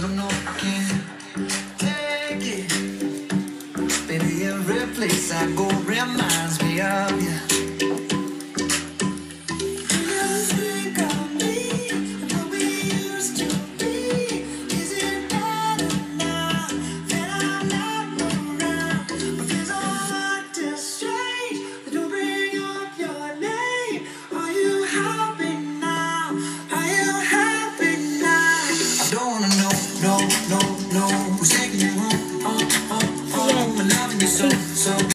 no, no, I can't take it. Baby, every place I go, remind. know who's taking you home. Oh, oh, oh, I'm loving you so, so.